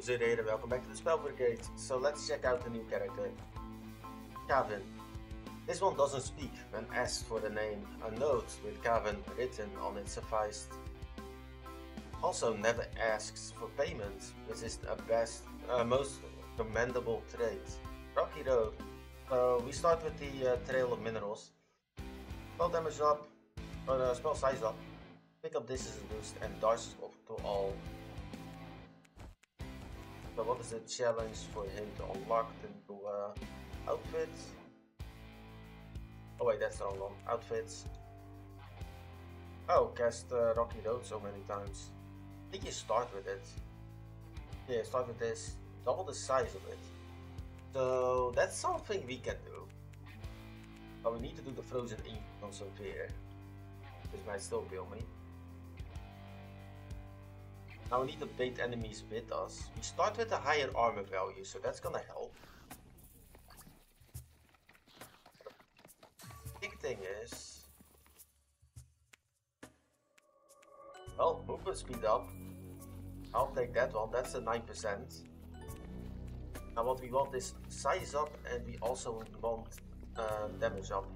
Welcome back to the Spell Brigade. So let's check out the new character, Kavin. This one doesn't speak when asked for the name. A note with Kavin written on it sufficed. Also never asks for payment, which is the best, uh, most commendable trait. Rocky Road. So we start with the uh, Trail of Minerals. Spell damage up, or uh, spell size up. Pick up this a boost and darts to all. What is the challenge for him to unlock the new uh, outfits? Oh wait, that's the wrong one. Outfits. Oh, cast uh, Rocky Road so many times. I think you start with it. Yeah, start with this. Double the size of it. So that's something we can do. But we need to do the frozen ink on some Sophia. This might still kill me. Now we need to bait enemies with us. We start with a higher armor value, so that's gonna help. Big thing is... Well, movement speed up. I'll take that one, that's a 9%. Now what we want is size up and we also want uh, damage up.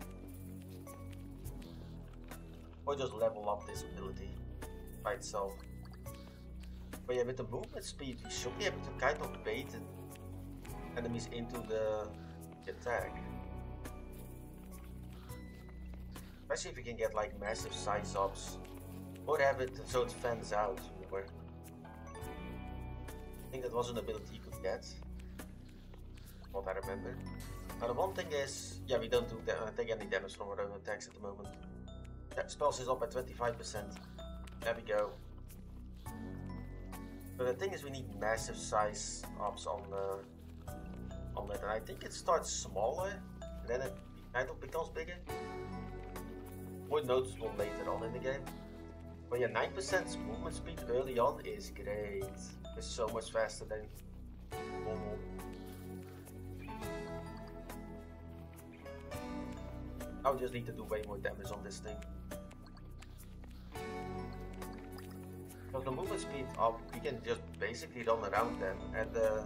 Or just level up this ability by itself. But yeah, with the movement speed, we should be able to kind of bait enemies into the attack. Especially if we can get like massive size ups. Or have it so it fans out more. I think that was an ability you could get. What I remember. Now the one thing is, yeah, we don't do uh, take any damage from our own attacks at the moment. Yeah, spells is up at 25%. There we go. But the thing is, we need massive size ups on the on it, and I think it starts smaller, then it kind of becomes bigger. More noticeable later on in the game. But yeah, 9% movement speed early on is great. It's so much faster than normal. I'll just need to do way more damage on this thing. The movement speed up, we can just basically run around them and the,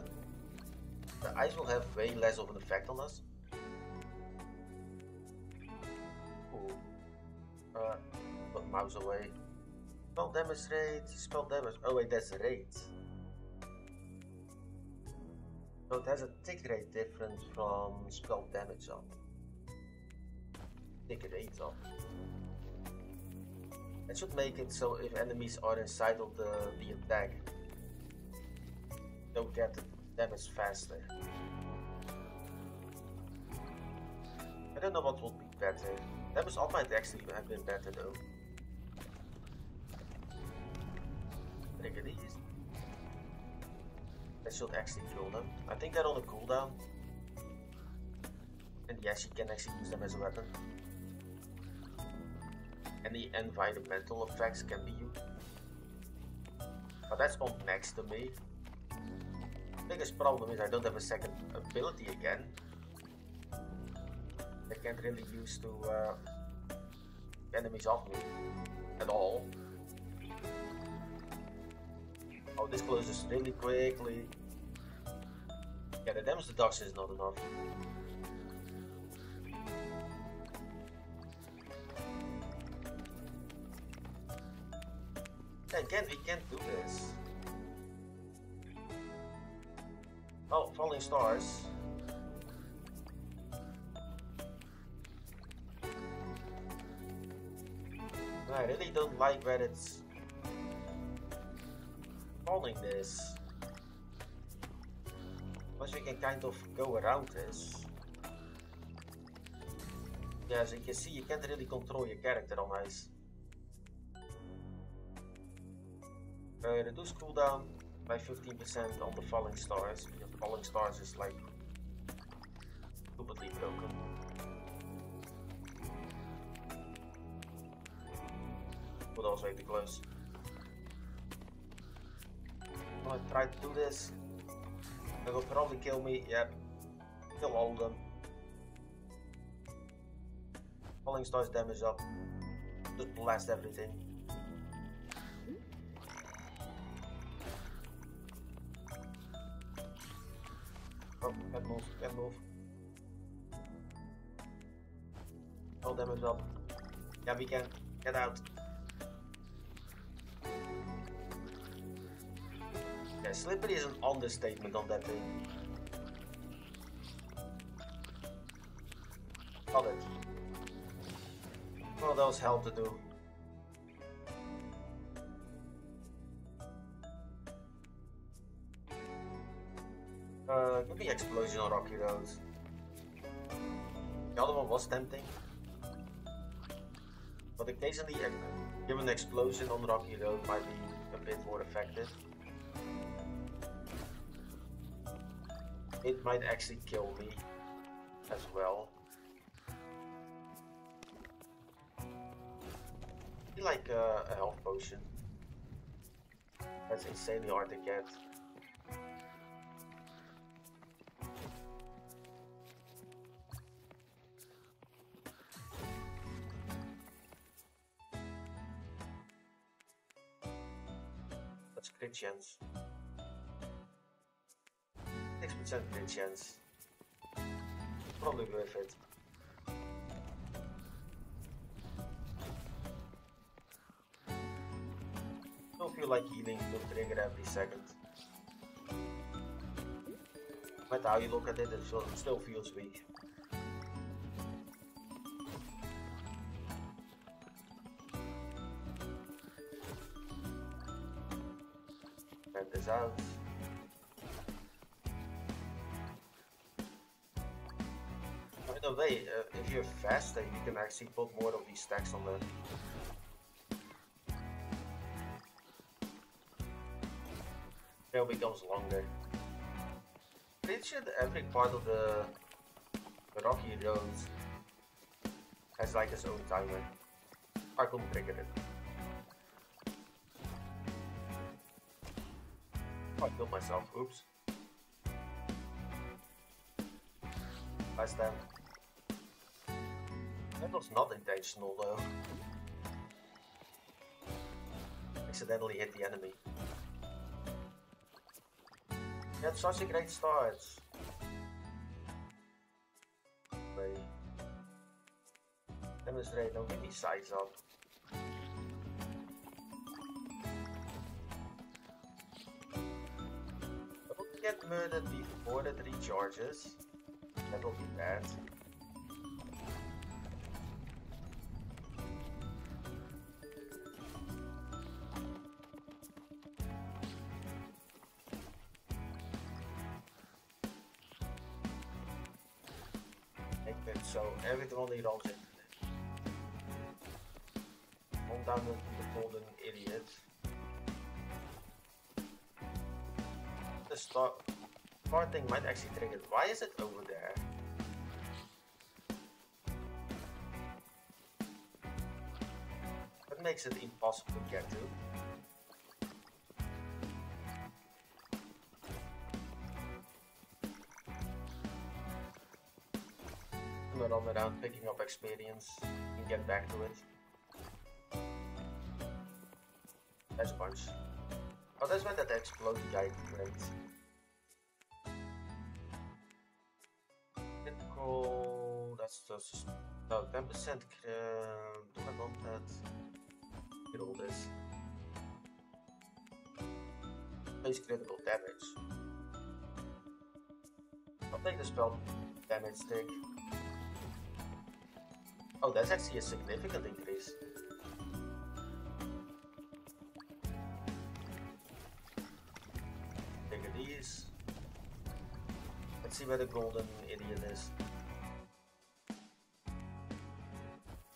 the ice will have way less of an effect on us. Ooh. Uh, put mouse away. Spell damage rate, spell damage. Oh wait, that's rate. So it has a tick rate different from spell damage up. Tick rate up. It should make it so if enemies are inside of the, the attack, they'll get the damage faster. I don't know what would be better. Damage up might actually have been better though. Trigger these. That should actually kill them. I think they're on a cooldown. And yes, you can actually use them as a weapon. Any environmental effects can be used. But that's on next to me. Biggest problem is I don't have a second ability again. I can't really use to uh, enemies off me at all. Oh, this closes really quickly. Yeah, the damage reduction is not enough. Oh, falling stars. I really don't like that it's falling this. Unless we can kind of go around this. Yeah, as you can see, you can't really control your character on ice. Uh, reduce cooldown by 15% on the falling stars, falling stars is like stupidly broken. Would also way too close. I'm gonna try to do this. They will probably kill me, yep. Kill all of them. Falling stars damage up. Just blast everything. Move, can't move. Oh, damage up. Yeah, we can. Get out. Yeah, slippery is an understatement on that thing. Got it. Well, that was hell to do. Uh, explosion on Rocky Roads. The other one was tempting. But occasionally, given an explosion on Rocky Road might be a bit more effective. It might actually kill me as well. Like uh, a health potion. That's insanely hard to get. Chance. 6% crit chance. Probably worth it. Don't feel like healing will trigger every second. Matter how you look at it, it still feels weak. You're faster, you can actually put more of these stacks on there. tail becomes longer. Pretty sure every part of the, rocky roads has like its own timer. I couldn't trigger it. Oh, I killed myself, oops. Last time. That was not intentional though. Accidentally hit the enemy. That's such a great start. Play. Demonstrate, don't give me size up. Don't get murdered before the three charges. That'll be bad. So everything only rolls into it. On down to the golden idiot. The start thing might actually trigger. Why is it over there? That makes it impossible to get to. Picking up experience and get back to it. That's a bunch. Oh, that's why that explode guy great. Critical, that's just, no, 10% uh, do I want that? Get all this. Critical damage. I'll take the spell damage stick. Oh, that's actually a significant increase. Take these. Let's see where the golden idiot is.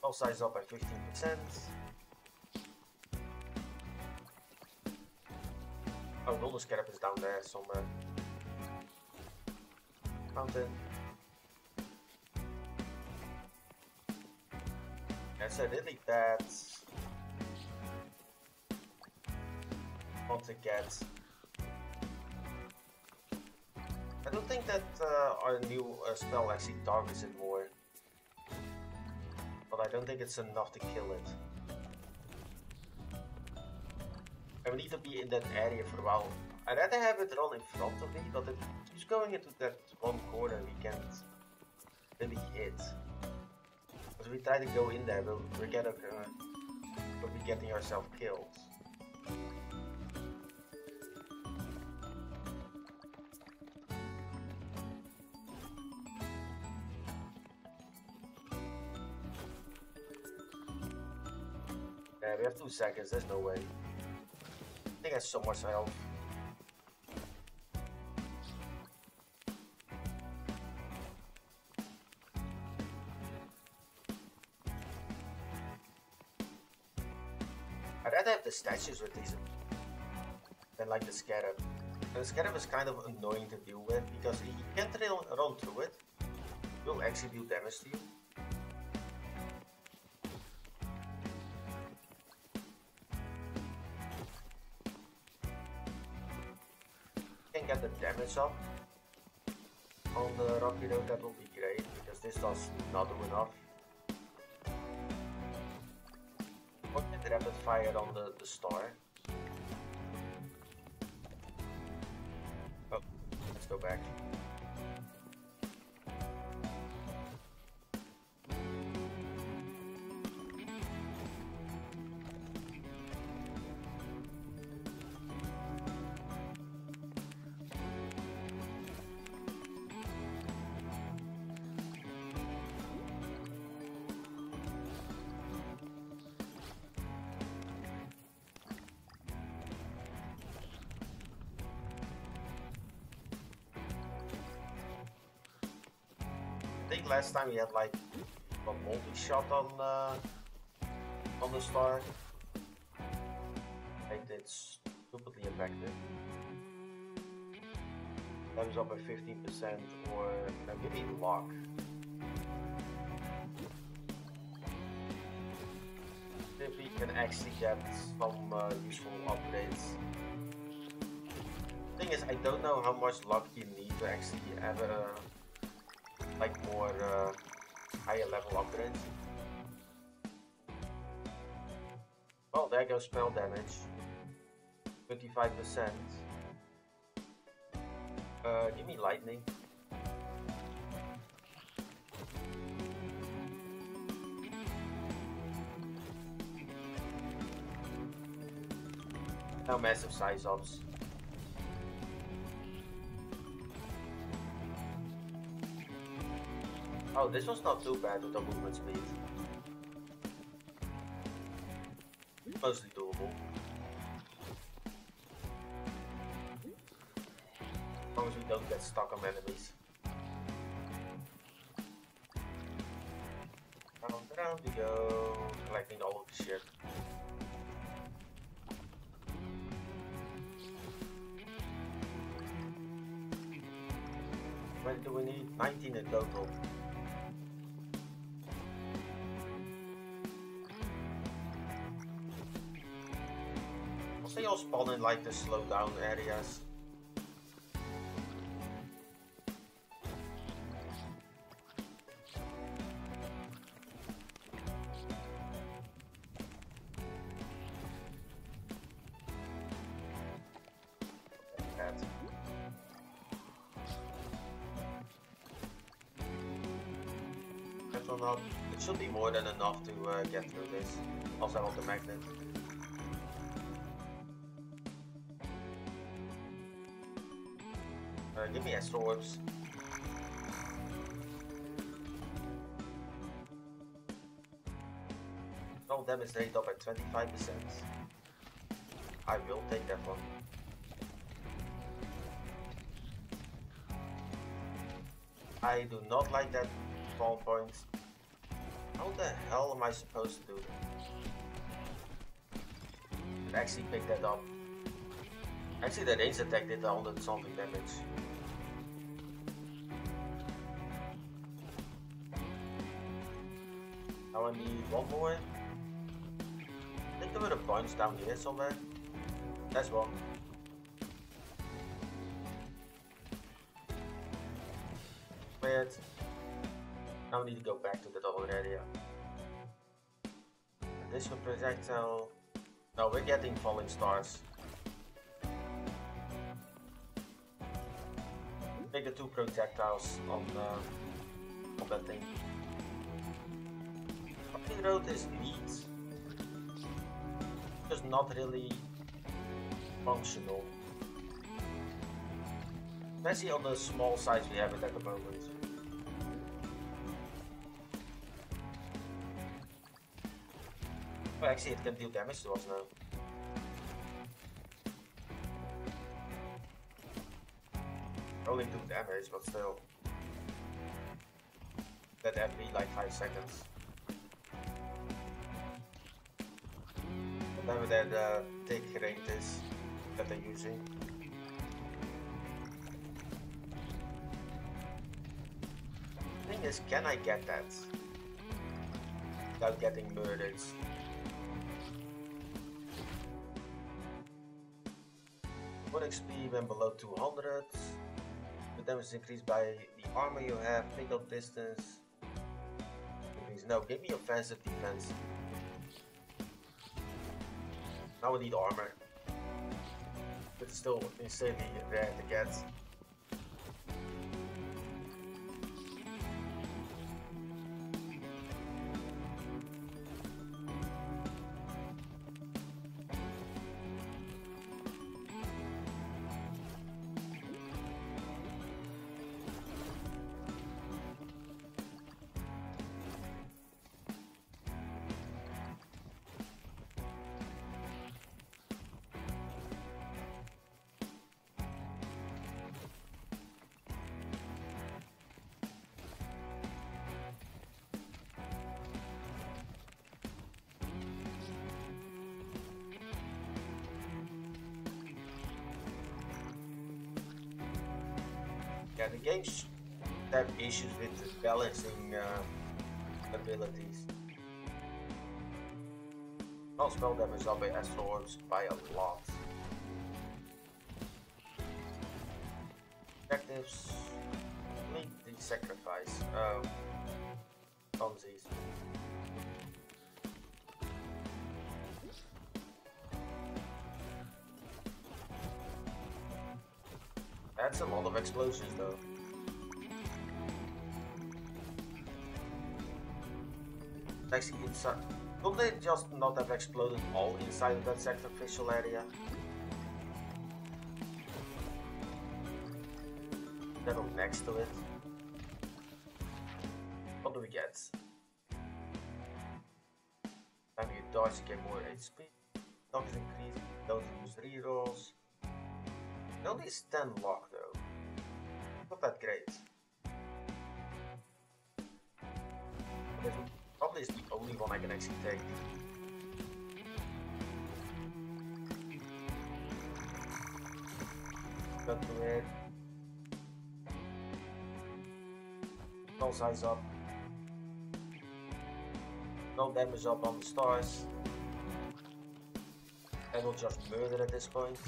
All size up by 15%. Oh, golden scarab is down there somewhere. Mountain. A really bad want to get. I don't think that uh, our new uh, spell actually targets it more. But I don't think it's enough to kill it. I need to be in that area for a while I'd rather have it run in front of me, but it keeps going into that one corner we can't really hit. Because we try to go in there, we'll, we're, get, uh, we'll be getting ourselves killed. Yeah, we have two seconds, there's no way. I think I so much health. With these than like the scarab. The scarab is kind of annoying to deal with because you can't run through it. Will actually do damage to you. Can get the damage up on the rocky road, that will be great because this does not do enough. Rapid fire on the, the star? Oh, let's go back. Last time we had like a multi-shot on uh, on the star. It stupidly effective. Comes up at 15% or uh, maybe lock. If we can actually get some uh, useful upgrades. Thing is, I don't know how much luck you need to actually have a like more uh, higher level upgrades. Well, there goes spell damage. 55%. Uh, give me lightning. Now massive size ups. Oh, this one's not too bad with the movement speed. Mostly doable. As long as we don't get stuck on enemies. Round round we go, collecting all of the shit. When do we need? 19 in total. Like the slow down areas. It should be more than enough to uh, get through this. Also I want the magnet. Uh, give me extra orbs. Roll damage rate up at 25%. I will take that one. I do not like that spawn point. How the hell am I supposed to do that? Actually pick that up. Actually the range attack did 100 something damage. Need one more. I think there were a bunch down here somewhere. That's one. Weird. Now we need to go back to the other area. Additional projectile. No, we're getting falling stars. trigger two projectiles on, uh, on that thing. Road is neat. Just not really functional. Especially on the small size we have it at the moment. Oh, actually it can deal damage to us now. Only do damage, but still. That every like 5 seconds. Whatever that uh, take that they're using. Thing is, can I get that? Without getting murdered? One XP when below 200. The damage is increased by the armor you have, pick distance. No, give me offensive defense. Now we need armor. But it's still insanely rare to get. The games have issues with the balancing uh, abilities. I'll spell damage up by astral orbs by a lot. Objectives. Complete the sacrifice. Um, Ponzi's. A lot of explosions though. Actually inside uh, Could they just not have exploded all inside of that sacrificial area? Up next to it. What do we get? Time you dodge, get more HP. Dodge increase, don't use rerolls. Is 10 lock though. Not that great. Probably is the only one I can actually take. Cut to it. No size up. No damage up on the stars. I will just murder at this point.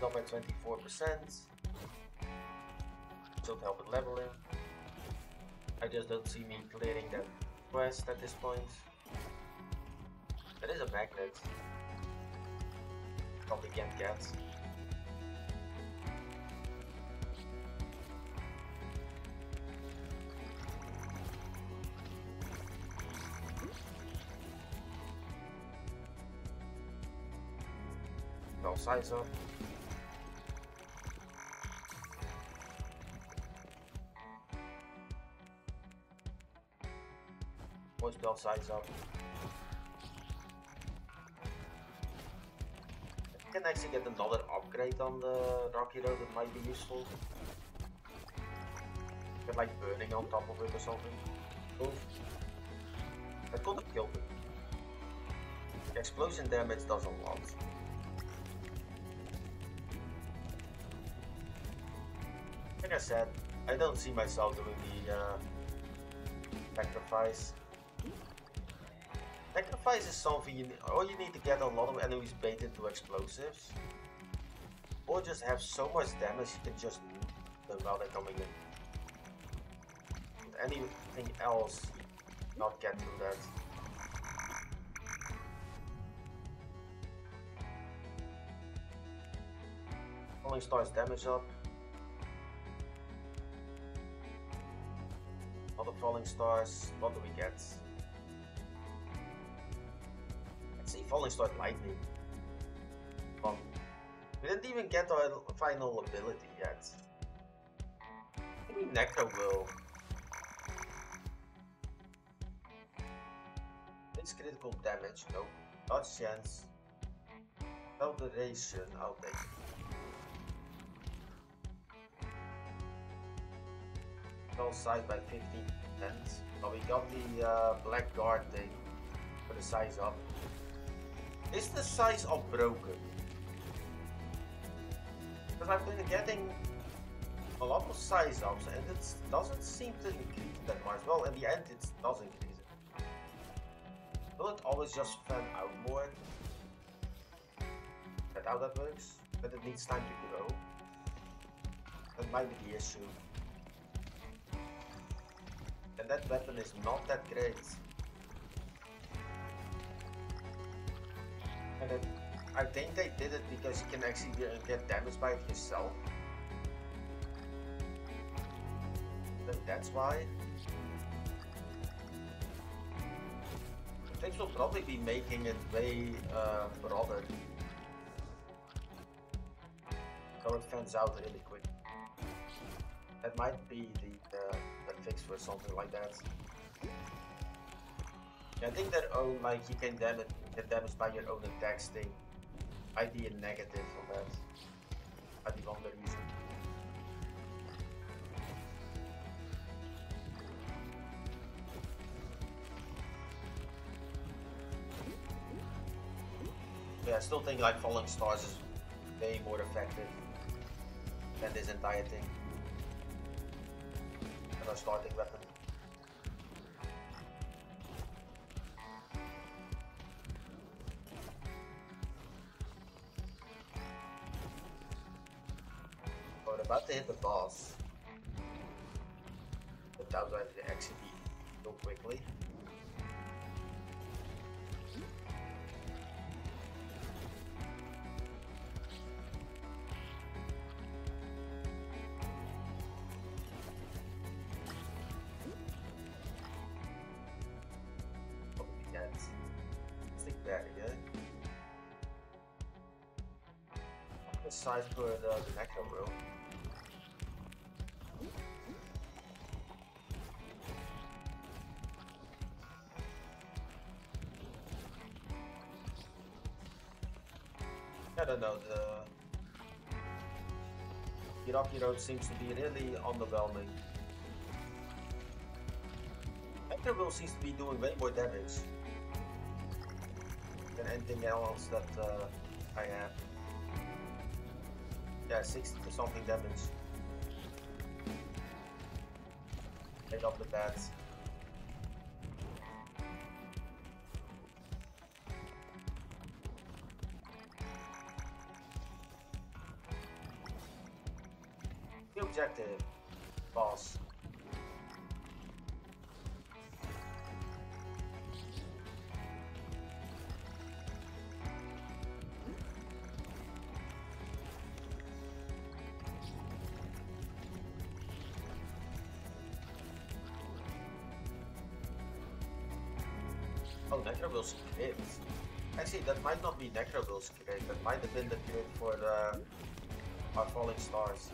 Up by 24%. Should help with leveling. I just don't see me clearing that quest at this point. That is a magnet. Probably can't get. No size up. Size up. I can actually get another upgrade on the Rocky Road that might be useful. Get like burning on top of it or something. Oof. That could have killed it. Explosion damage does a lot. Like I said, I don't see myself doing the uh, sacrifice. Sacrifice is something you need, or you need to get a lot of enemies baited to explosives. Or just have so much damage you can just nuke them while they're coming in. Anything else, not get through that. Falling Stars damage up. Other Falling Stars, what do we get? Falling Stars Lightning. Um, we didn't even get our final ability yet. Maybe Necro will. It's critical damage, no. Dodge chance. Alteration, I'll take it. Fell size by 15 percent. But we got the uh, black guard thing for the size up. Is the size up broken? Because I've been getting a lot of size ups and it doesn't seem to increase that much. Well, in the end, it does increase it. Will it always just fan out more? That how that works? But it needs time to grow. That might be the issue. And that weapon is not that great. And it, I think they did it because you can actually get damaged by it yourself. think that's why. Things will probably be making it way uh, broader. So it fans out really quick. That might be the, uh, the fix for something like that. I think that oh, like you can damage get damaged by your own attack thing might be a negative on that. Be one of the reason. Yeah, I still think like Falling Stars is way more effective than this entire thing. And our starting weapon. About to hit the boss. But that was actually so quickly. I don't know, the Hiraki Road seems to be really underwhelming. Will seems to be doing way more damage than anything else that uh, I have. Yeah, 60 to something damage. Right off the bat. Oh, Necrobill's crit. Actually, that might not be Necrobill's crit. That might have been the crit for the uh, our falling stars.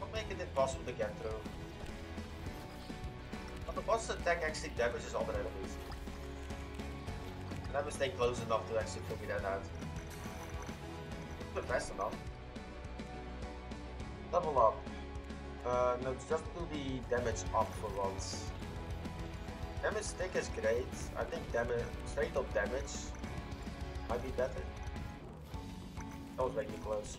Not making it possible to get through. But the boss attack actually damages other enemies. And I must stay close enough to actually figure that out. But fast enough. Level up. Uh, no, just do the damage up for once. Damage stick is great. I think damage, straight up damage might be better. That was really close.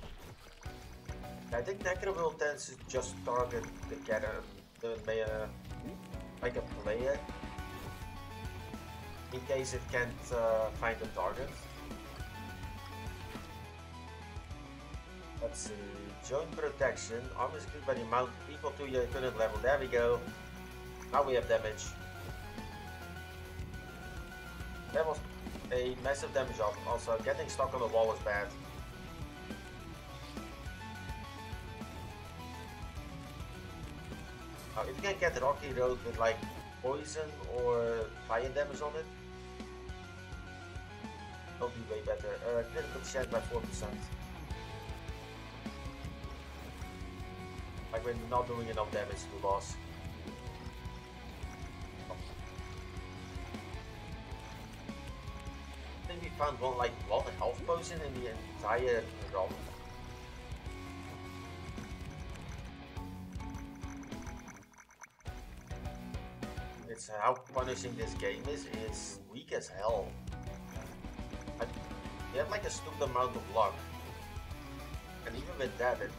I think Necro will tend to just target the getter, the uh, like a player, in case it can't uh, find a target. Let's see. Joint protection. Armor increased by the amount equal to your current level. There we go. Now we have damage. That was a massive damage up. Also, getting stuck on the wall was bad. Now, if you can get Rocky Road with like poison or fire damage on it, it'll be way better. Uh, critical chance by 4%. Like when not doing enough damage to boss. I think we found one like one health potion in the entire run. It's how punishing this game is, it's weak as hell. You have like a stupid amount of luck. And even with that, it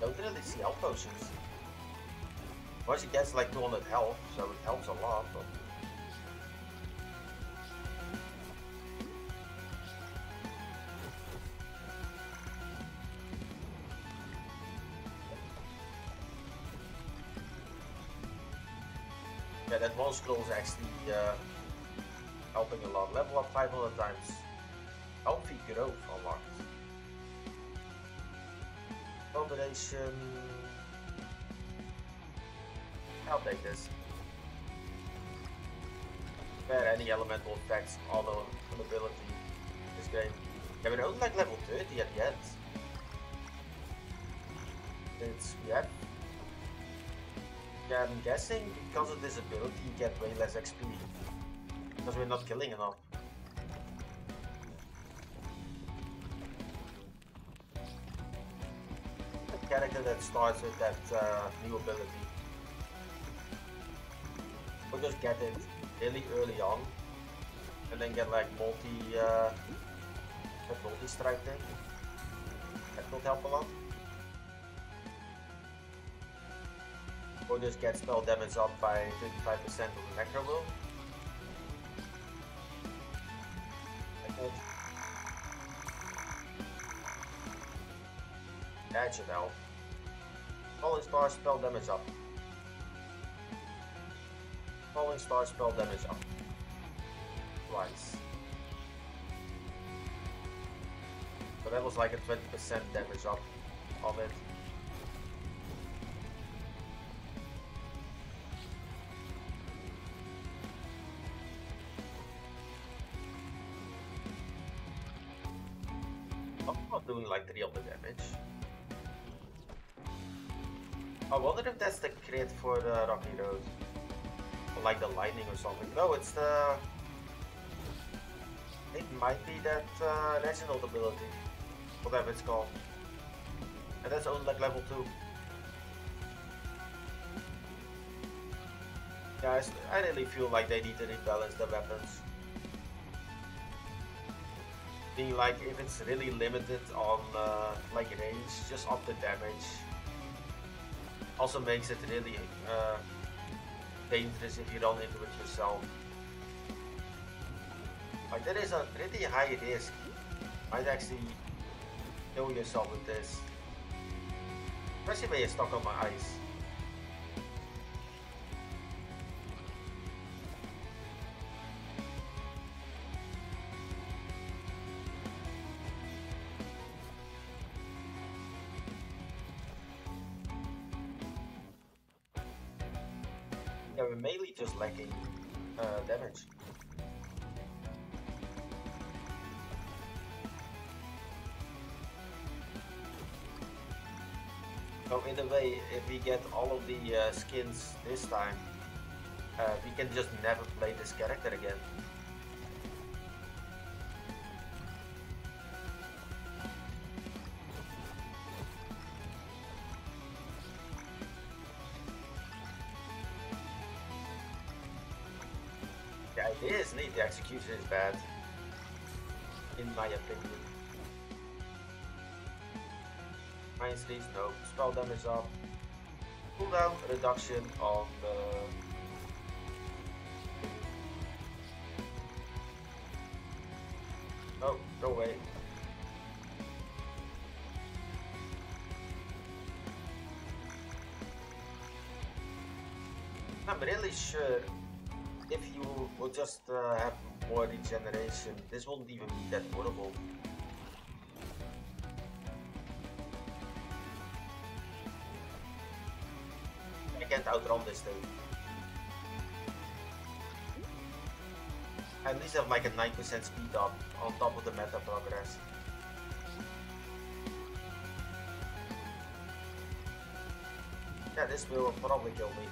don't really see health potions. Once he gets like 200 health, so it helps a lot, but... Yeah, that one scroll is actually uh, helping a lot. Level up 500 times. Healthy growth unlocked. Combination. I'll take this. There any elemental effects on the ability this game. Yeah, we're only like level 30 at the end. It's yeah. Yeah, I'm guessing because of this ability you get way less XP. Because we're not killing enough. Character that starts with that uh, new ability. We'll just get it really early on. And then get like multi uh that multi strike thing. That will help a lot. Or just get spell damage up by 35% on the Necro Will. Like. That should help. Falling Star spell damage up. Falling Star spell damage up. Twice. So that was like a 20% damage up of it. I wonder if that's the crit for the Rocky Road. Or like the lightning or something. No, it's the... It might be that uh, Reginald ability. Whatever it's called. And that's only like level 2. Guys, I really feel like they need to rebalance the weapons. Being like, if it's really limited on uh, like range, just up the damage. Also makes it really uh, dangerous if you run into it yourself. But there is a pretty high risk. Might actually kill yourself with this. Especially when you're stuck on my ice. Yeah, we're mainly just lacking uh, damage. So in a way, if we get all of the uh, skins this time, uh, we can just never play this character again. Neat, is bad. In my opinion. Mind sleeves, no. Spell damage up. Cooldown reduction on the... Oh, go away. I'm really sure if you will just uh, have more regeneration, this won't even be that portable. I can't outrun this thing. At least have like a 9% speed up on top of the meta progress. Yeah, this will probably kill me.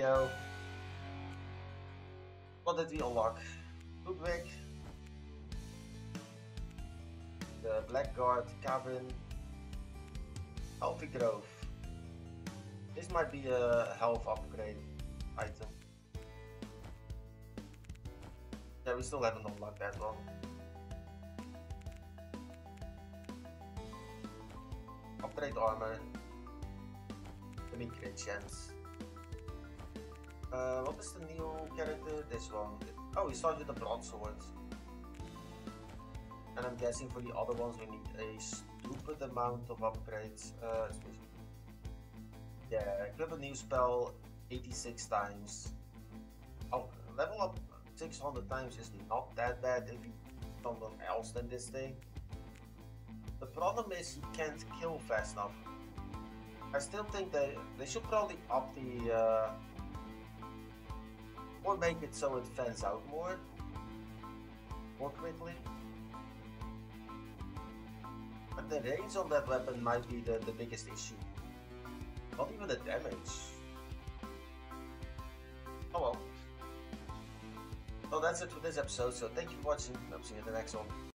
Go. What did we unlock? Ludwig, the Blackguard, Kavin, Healthy Grove. This might be a health upgrade item. Yeah, we still haven't unlocked that one. Upgrade armor. Give me chance. Uh, what is the new character? This one. Oh, he starts with the broadsword. And I'm guessing for the other ones we need a stupid amount of upgrades. Uh, yeah, equip a new spell 86 times. Oh, level up 600 times is not that bad if you someone else than this thing. The problem is you can't kill fast enough. I still think they they should probably up the uh, or make it so it fans out more more quickly. But the range on that weapon might be the, the biggest issue. Not even the damage. Oh well. Well, that's it for this episode, so thank you for watching, and I'll see you in the next one.